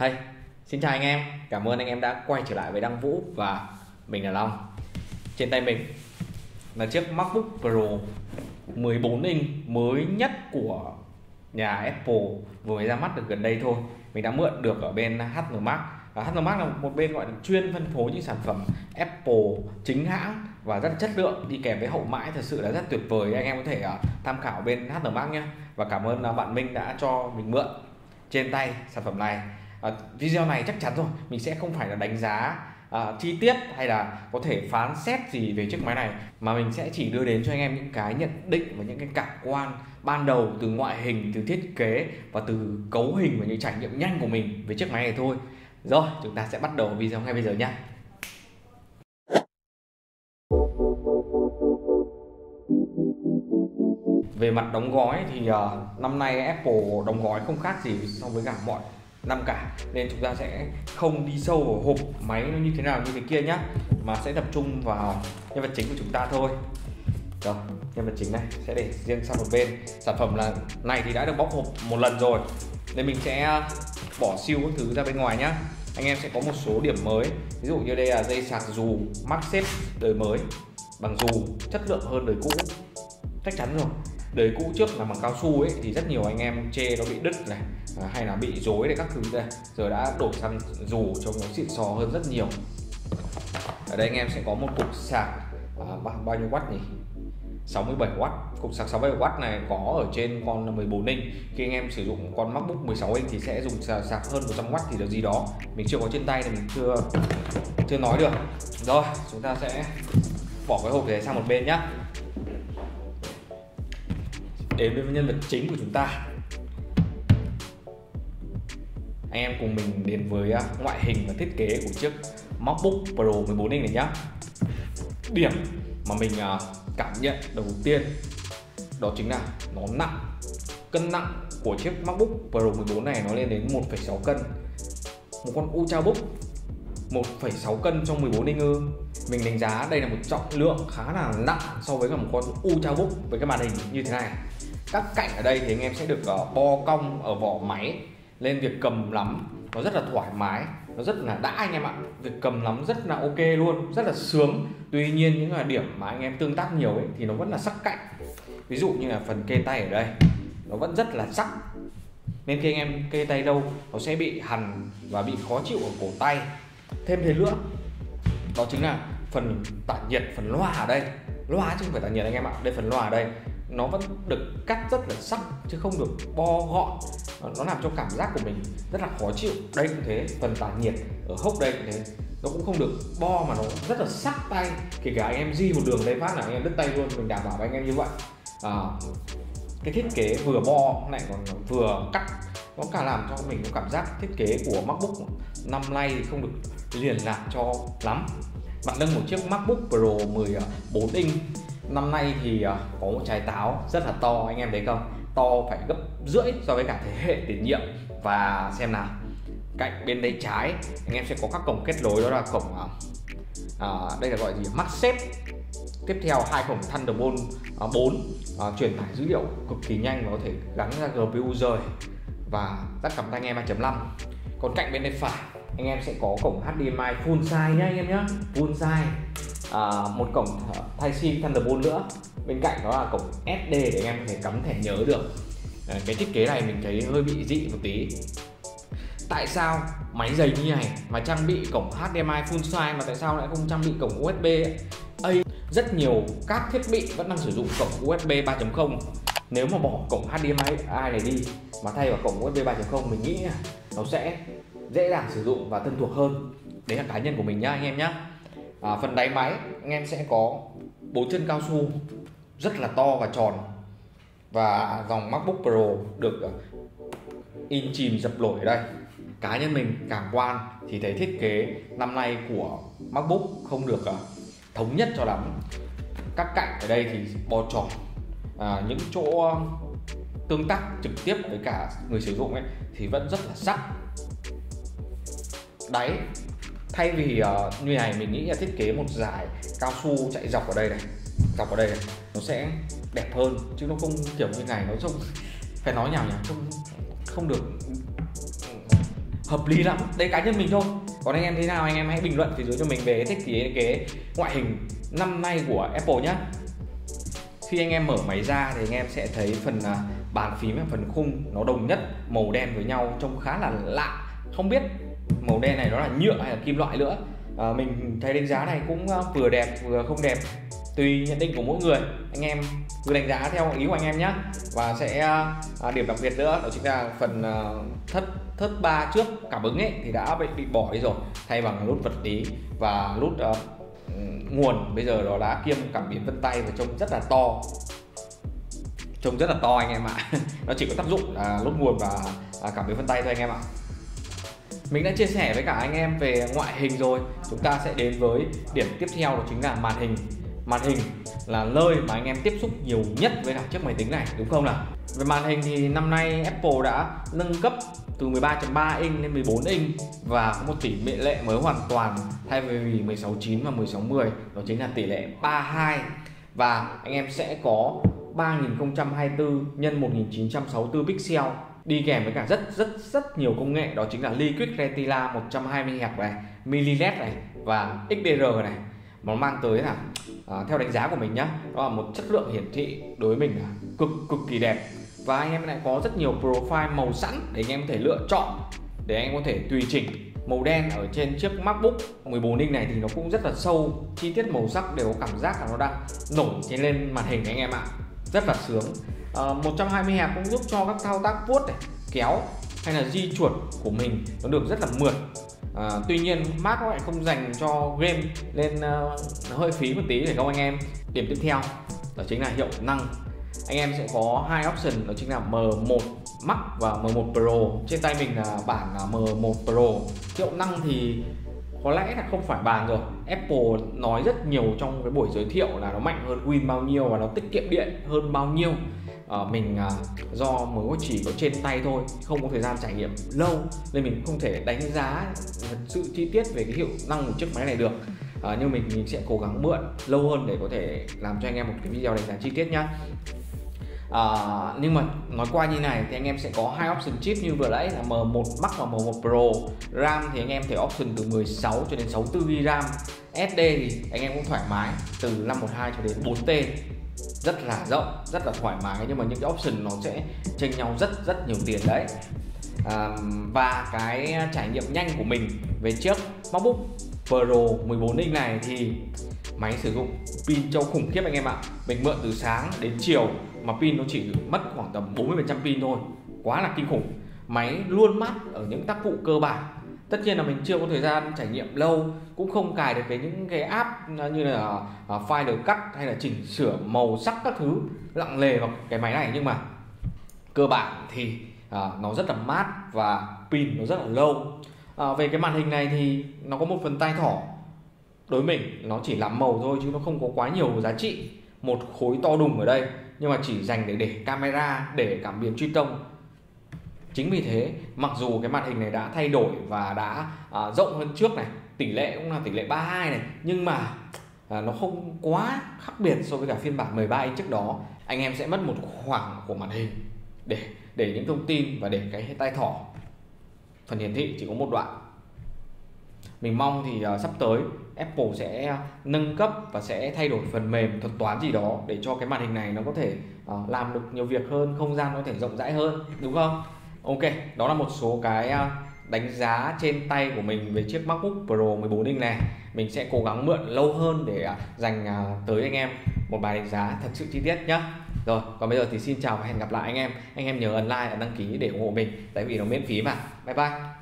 Hey, xin chào anh em, cảm ơn anh em đã quay trở lại với Đăng Vũ và mình là Long. Trên tay mình là chiếc MacBook Pro 14 inch mới nhất của nhà Apple. Vừa mới ra mắt được gần đây thôi. Mình đã mượn được ở bên HN Mac và HN Mac là một bên gọi là chuyên phân phối những sản phẩm Apple chính hãng và rất chất lượng đi kèm với hậu mãi thật sự là rất tuyệt vời. Anh em có thể uh, tham khảo bên HN Mac nhé. Và cảm ơn uh, bạn Minh đã cho mình mượn. Trên tay sản phẩm này à, video này chắc chắn rồi. Mình sẽ không phải là đánh giá à, chi tiết hay là có thể phán xét gì về chiếc máy này mà mình sẽ chỉ đưa đến cho anh em những cái nhận định và những cái cảm quan ban đầu từ ngoại hình từ thiết kế và từ cấu hình và những trải nghiệm nhanh của mình về chiếc máy này thôi. Rồi chúng ta sẽ bắt đầu video ngay bây giờ nhé về mặt đóng gói thì uh, năm nay Apple đóng gói không khác gì so với cả mọi năm cả. Nên chúng ta sẽ không đi sâu vào hộp máy nó như thế nào, như thế kia nhá. Mà sẽ tập trung vào nhân vật chính của chúng ta thôi. Rồi, nhân vật chính này sẽ để riêng sang một bên. Sản phẩm là này thì đã được bóc hộp một lần rồi. Nên mình sẽ à, bỏ siêu các thứ ra bên ngoài nhá. Anh em sẽ có một số điểm mới. Ví dụ như đây là dây sạc dù MagSafe đời mới bằng dù, chất lượng hơn đời cũ. Chắc chắn rồi đời cũ trước là bằng cao su ấy thì rất nhiều anh em chê nó bị đứt này à, hay là bị rối này các thứ đây giờ đã đổi sang dù cho nó xịn sò hơn rất nhiều. Ở đây anh em sẽ có một cục sạc à, bao nhiêu watt nhỉ? 67W cục sạc 67W này có ở trên con 14 inch. Khi anh em sử dụng con MacBook 16 inch thì sẽ dùng sạc, sạc hơn 100W thì được gì đó. Mình chưa có trên tay thì mình chưa chưa nói được. Rồi chúng ta sẽ bỏ cái hộp này sang một bên nhá đến với nhân vật chính của chúng ta. Anh em cùng mình đến với à, ngoại hình và thiết kế của chiếc MacBook Pro 14 inch này nhá. Điểm mà mình à, cảm nhận đầu tiên đó chính là nó nặng cân nặng của chiếc MacBook Pro 14 này nó lên đến 1,6 cân. Một con Ultrabook 1,6 cân trong 14 inch ư. Mình đánh giá đây là một trọng lượng khá là nặng so với cả một con Ultrabook với cái màn hình như thế này các cạnh ở đây thì anh em sẽ được uh, bo cong ở vỏ máy lên việc cầm nắm. Nó rất là thoải mái nó rất là đã anh em ạ. Việc cầm nắm rất là ok luôn rất là sướng. Tuy nhiên những là điểm mà anh em tương tác nhiều ấy thì nó vẫn là sắc cạnh. Ví dụ như là phần kê tay ở đây nó vẫn rất là sắc. Nên khi anh em kê tay đâu nó sẽ bị hằn và bị khó chịu ở cổ tay. Thêm thế nữa đó chính là phần tản nhiệt phần loa ở đây. Loa chứ không phải tản nhiệt anh em ạ đây phần loa ở đây nó vẫn được cắt rất là sắc chứ không được bo gọn. Ờ, nó làm cho cảm giác của mình rất là khó chịu. Đây cũng thế phần tản nhiệt ở hốc đây cũng thế. Nó cũng không được bo mà nó rất là sắc tay. Kể cả anh em di một đường lên phát là anh em đứt tay luôn mình đảm bảo với anh em như vậy. À, cái thiết kế vừa bo này còn vừa cắt nó cả làm cho mình có cảm giác thiết kế của MacBook năm nay không được liền lạc cho lắm. Bạn nâng một chiếc MacBook Pro 14 à, inch năm nay thì ờ, có một trái táo rất là to anh em thấy không? To phải gấp rưỡi so với cả thế hệ tiền nhiệm. Và xem nào cạnh bên đây trái anh em sẽ có các cổng kết nối đó là cổng à, đây là gọi gì MagSafe tiếp theo hai cổng Thunderbolt 4 à, truyền tải dữ liệu cực kỳ nhanh và có thể gắn ra GPU rời. Và tắt cắm tai nghe 3.5 còn cạnh bên đây phải anh em sẽ có cổng HDMI full size nhé anh em nhé full size à, một cổng Type-C Thunderbolt nữa. Bên cạnh đó là cổng SD để anh em có thể cắm thẻ nhớ được. À, cái thiết kế này mình thấy hơi bị dị một tí. Tại sao máy dày như này mà trang bị cổng HDMI full size mà tại sao lại không trang bị cổng USB A rất nhiều các thiết bị vẫn đang sử dụng cổng USB 3.0 nếu mà bỏ cổng HDMI này đi mà thay vào cổng USB 3.0 mình nghĩ nó sẽ dễ dàng sử dụng và thân thuộc hơn. Đấy là cá nhân của mình nhá anh em nhá à, phần đáy máy anh em sẽ có bốn chân cao su rất là to và tròn. Và dòng MacBook Pro được à, in chìm dập nổi ở đây. Cá nhân mình cảm quan thì thấy thiết kế năm nay của MacBook không được à, thống nhất cho lắm. Các cạnh ở đây thì bo tròn. À, những chỗ à, tương tác trực tiếp với cả người sử dụng ấy thì vẫn rất là sắc. Đáy thay vì uh, như này mình nghĩ là thiết kế một dải cao su chạy dọc ở đây này dọc ở đây này nó sẽ đẹp hơn chứ nó không kiểu như này nó trông phải nói nhào nhỉ không không được hợp lý lắm. Đấy cá nhân mình thôi. Còn anh em thế nào anh em hãy bình luận phía dưới cho mình về thiết kế cái ngoại hình năm nay của Apple nhé khi anh em mở máy ra thì anh em sẽ thấy phần à, bàn phím và phần khung nó đồng nhất màu đen với nhau trông khá là lạ. Không biết màu đen này nó là nhựa hay là kim loại nữa. À, mình thấy đánh giá này cũng à, vừa đẹp vừa không đẹp tùy nhận định của mỗi người. Anh em cứ đánh giá theo ý của anh em nhé và sẽ à, à, điểm đặc biệt nữa đó chính là phần à, thất thất ba trước cảm ứng ấy thì đã bị, bị bỏ đi rồi thay bằng nút vật lý và nút à, nguồn. Bây giờ nó đã kiêm cảm biến vân tay và trông rất là to. Trông rất là to anh em ạ. Nó chỉ có tác dụng là nút nguồn và à, cảm biến vân tay thôi anh em ạ mình đã chia sẻ với cả anh em về ngoại hình rồi. Chúng ta sẽ đến với điểm tiếp theo, đó chính là màn hình. Màn hình là nơi mà anh em tiếp xúc nhiều nhất với cả chiếc máy tính này, đúng không nào? Về màn hình thì năm nay Apple đã nâng cấp từ 13.3 inch lên 14 inch và có một tỷ lệ mới hoàn toàn, thay vì 16.9 và 16.10 đó chính là tỷ lệ 32 và anh em sẽ có 3024 nhân 1964 pixel đi kèm với cả rất rất rất nhiều công nghệ đó chính là Liquid Retina 120 Hz này, mini LED này và XDR này. Nó mang tới là à, theo đánh giá của mình nhá đó là một chất lượng hiển thị đối với mình là cực cực kỳ đẹp. Và anh em lại có rất nhiều profile màu sẵn để anh em có thể lựa chọn để anh em có thể tùy chỉnh màu đen ở trên chiếc MacBook 14 inch này thì nó cũng rất là sâu chi tiết màu sắc đều có cảm giác là nó đang nổi trên lên màn hình anh em ạ. Rất là sướng à, 120 Hz cũng giúp cho các thao tác vuốt này kéo hay là di chuột của mình nó được rất là mượt. À, tuy nhiên Mac nó lại không dành cho game nên uh, ờ, hơi phí một tí để các anh em? Điểm tiếp theo đó chính là hiệu năng. Anh em sẽ có hai option đó chính là M1 Max và M1 Pro. Trên tay mình là bản ờ, M1 Pro. Hiệu năng thì có lẽ là không phải bàn rồi. Apple nói rất nhiều trong cái buổi giới thiệu là nó mạnh hơn Win bao nhiêu và nó tiết kiệm điện hơn bao nhiêu. Ờ, mình uh, do mới chỉ có trên tay thôi không có thời gian trải nghiệm lâu nên mình không thể đánh giá à, sự chi tiết về cái hiệu năng của chiếc máy này được. Uh, nhưng mình mình sẽ cố gắng mượn lâu hơn để có thể làm cho anh em một cái video đánh giá chi tiết nhá. À, nhưng mà nói qua như này thì anh em sẽ có hai option chip như vừa nãy là M1 Max và M1 Pro. RAM thì anh em thể option từ 16 cho đến 64 GB RAM. SD thì anh em cũng thoải mái từ 512 cho đến 4T rất là rộng rất là thoải mái nhưng mà những cái option nó sẽ chênh nhau rất rất nhiều tiền đấy. À, và cái trải nghiệm nhanh của mình về chiếc MacBook Pro 14 inch này thì máy sử dụng pin châu khủng khiếp anh em ạ. Mình mượn từ sáng đến chiều mà pin nó chỉ mất khoảng tầm 40% pin thôi quá là kinh khủng. Máy luôn mát ở những tác vụ cơ bản tất nhiên là mình chưa có thời gian trải nghiệm lâu cũng không cài được cái những cái app như là uh, file cắt hay là chỉnh sửa màu sắc các thứ lặng lề vào cái máy này. Nhưng mà cơ bản thì uh, nó rất là mát và pin nó rất là lâu. Uh, về cái màn hình này thì nó có một phần tay thỏ đối mình nó chỉ làm màu thôi chứ nó không có quá nhiều giá trị. Một khối to đùng ở đây nhưng mà chỉ dành để để camera để cảm biến truy tông chính vì thế mặc dù cái màn hình này đã thay đổi và đã à, rộng hơn trước này tỷ lệ cũng là tỷ lệ 32 này nhưng mà à, nó không quá khác biệt so với cả phiên bản 13 inch trước đó anh em sẽ mất một khoảng của màn hình để để những thông tin và để cái tay thỏ phần hiển thị chỉ có một đoạn. Mình mong thì uh, sắp tới Apple sẽ nâng cấp và sẽ thay đổi phần mềm thuật toán gì đó để cho cái màn hình này nó có thể uh, làm được nhiều việc hơn không gian có thể rộng rãi hơn đúng không? Ok, đó là một số cái à, đánh giá trên tay của mình về chiếc MacBook Pro 14 inch này. Mình sẽ cố gắng mượn lâu hơn để à, dành à, tới anh em một bài đánh giá thật sự chi tiết nhé rồi, còn bây giờ thì xin chào và hẹn gặp lại anh em. Anh em nhớ ấn like và đăng ký để ủng hộ mình, tại vì nó miễn phí mà. Bye bye.